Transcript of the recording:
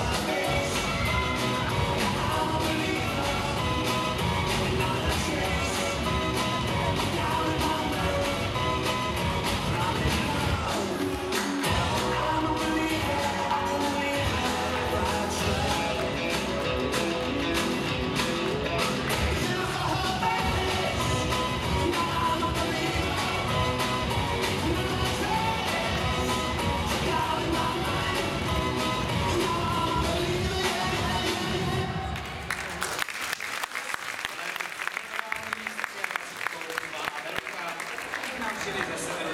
Rock.